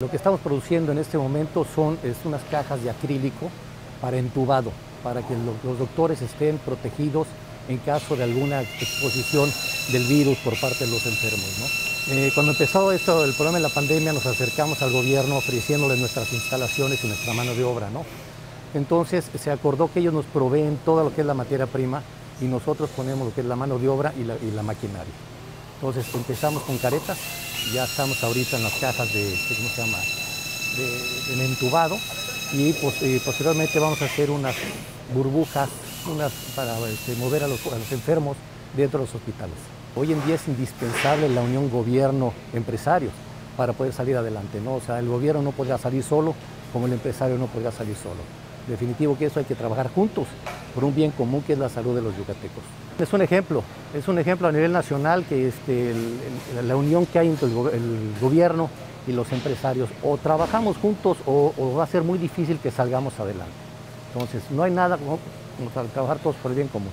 Lo que estamos produciendo en este momento son es unas cajas de acrílico para entubado, para que lo- los doctores estén protegidos en caso de alguna exposición del virus por parte de los enfermos. Eh, cuando empezó esto, el problema de la pandemia, nos acercamos al gobierno ofreciéndole nuestras instalaciones y nuestra mano de obra. ¿no? Entonces se acordó que ellos nos proveen todo lo que es la materia prima y nosotros ponemos lo que es la mano de obra y la maquinaria. Entonces empezamos con caretas, ya estamos ahorita en las cajas de, ¿cómo se llama? De, en entubado y, pos- y posteriormente vamos a hacer unas burbujas unas para este, mover a los, a los enfermos dentro de los hospitales. Hoy en día es indispensable la unión gobierno-empresarios para poder salir adelante. ¿no? O sea, el gobierno no podrá salir solo como el empresario no podrá salir solo. Definitivo que eso hay que trabajar juntos por un bien común que es la salud de los yucatecos. Es un ejemplo, es un ejemplo a nivel nacional que este, la unión que hay entre el, go- el gobierno y los empresarios o trabajamos juntos o, o va a ser muy difícil que salgamos adelante. Entonces, no hay nada como, como trabajar todos por el bien común.